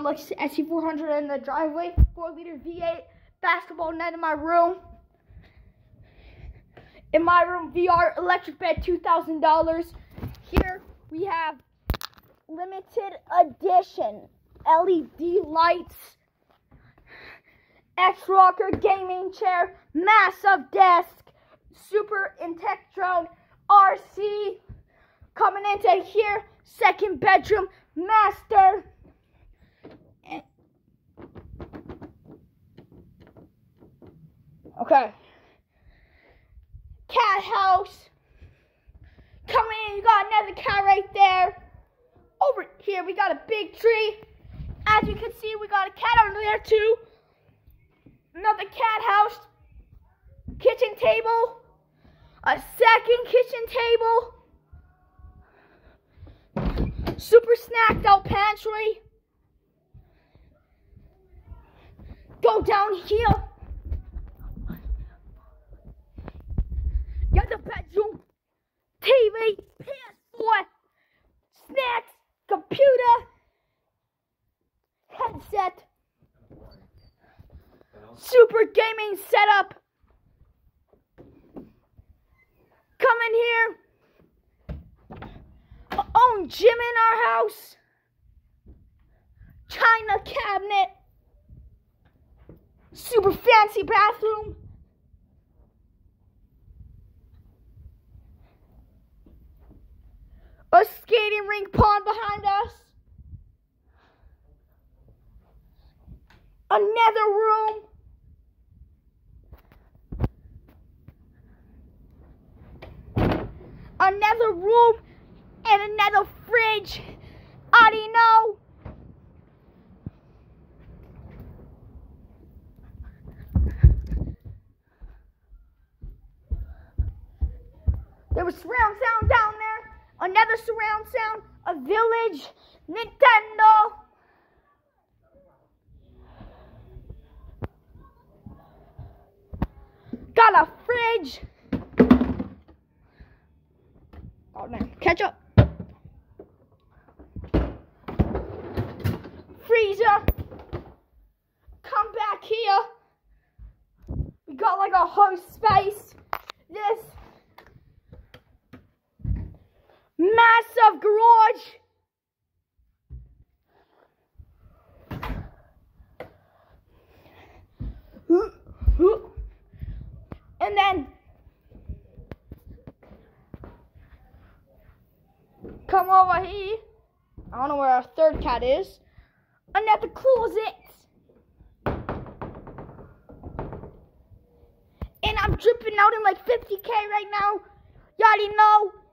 like SC400 in the driveway, 4 liter V8, basketball net in my room. In my room, VR electric bed, $2,000. Here we have limited edition LED lights, X Rocker gaming chair, massive desk, Super Intectron RC. Coming into here, second bedroom, master. Okay. Cat house. Come in, you got another cat right there. Over here, we got a big tree. As you can see, we got a cat under there too. Another cat house. Kitchen table. A second kitchen table. Super snacked out pantry. Go down here. Got the bedroom, TV, PS4, snacks, computer, headset, super gaming setup. Come in here. Own gym in our house. China cabinet. Super fancy bathroom. A skating rink pond behind us. Another room. Another room and another fridge. I don't know. There was surround sound down. Another surround sound. A village. Nintendo. Got a fridge. Oh man, catch up. Freezer. Come back here. We got like a whole space. Massive garage. And then come over here. I don't know where our third cat is. Another closet. And I'm dripping out in like 50k right now. Already know.